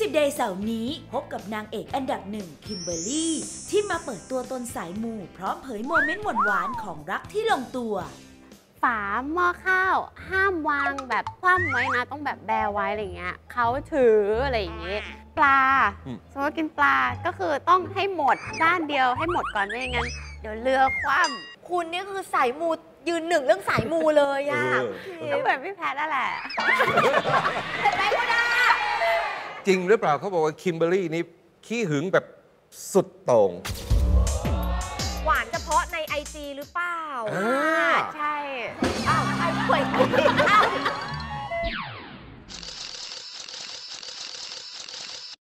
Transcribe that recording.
20 Day เสาร์นี้พบกับนางเอกอันดับหนึ่งคิมเบอร์รี่ ที่มาเปิดตัวตนสายมูพร้อมเผยโมเมนต์หวานๆของรักที่ลงตัว ฝาหม้อข้าว ห้ามวางแบบคว่ำไว้นะ ต้องแบบแบไว้อะไรเงี้ยเขาถืออะไรอย่างเงี้ยปลาอืม สมมติว่ากินปลาก็คือต้องให้หมดด้านเดียวให้หมดก่อนไม่อย่างนั้นเดี๋ยวเรือคว่คุณนี่คือสายมูยืนหนึ่งเรื่องสายมูเลยอะำก็เหมือนพี่แพทย์นั่นแหละ จริงหรือเปล่าเขาบอกว่าคิมเบอรรี่นี่ขี้หึงแบบสุดโต่ง หวานเฉพาะในไอจีหรือเปล่าอ่าใช่อ้าวใครป่วยอ้าว